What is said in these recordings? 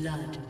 blood.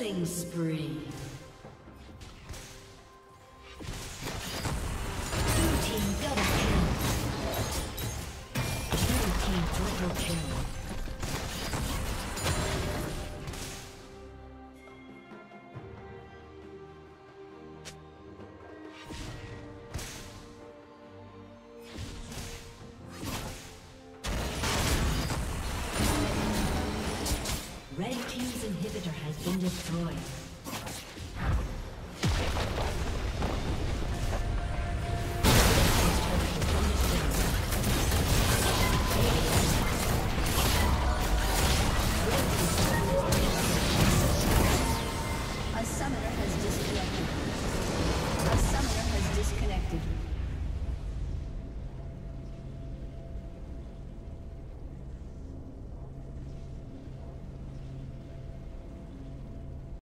Killing spree. Has been destroyed.